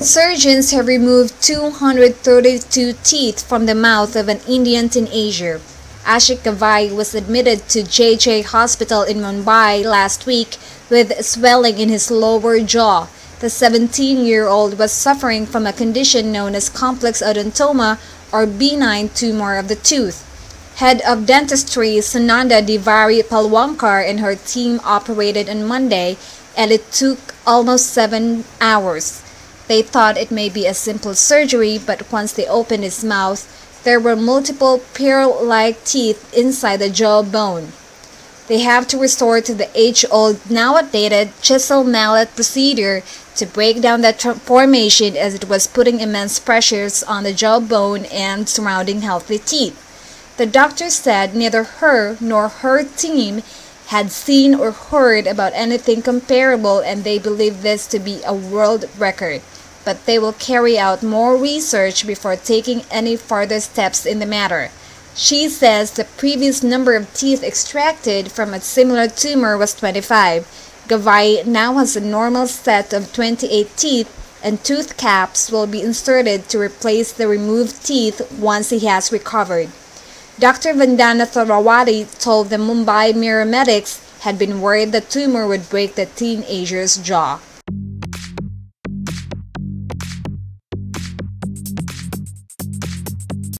Surgeons have removed 232 teeth from the mouth of an Indian teenager. Ashik Gavai was admitted to JJ Hospital in Mumbai last week with swelling in his lower jaw. The 17-year-old was suffering from a condition known as complex odontoma or benign tumor of the tooth. Head of dentistry Sunanda Dhiware Palwankar and her team operated on Monday and it took almost seven hours. They thought it may be a simple surgery, but once they opened his mouth, there were multiple pearl-like teeth inside the jawbone. They have to resort to the age-old, now outdated chisel mallet procedure to break down that formation as it was putting immense pressures on the jawbone and surrounding healthy teeth. The doctor said neither her nor her team had seen or heard about anything comparable and they believe this to be a world record. But they will carry out more research before taking any further steps in the matter. She says the previous number of teeth extracted from a similar tumor was 25. Gavai now has a normal set of 28 teeth and tooth caps will be inserted to replace the removed teeth once he has recovered. Dr. Vandana Thorawadi told the Mumbai Mirror Medics had been worried the tumor would break the teenager's jaw.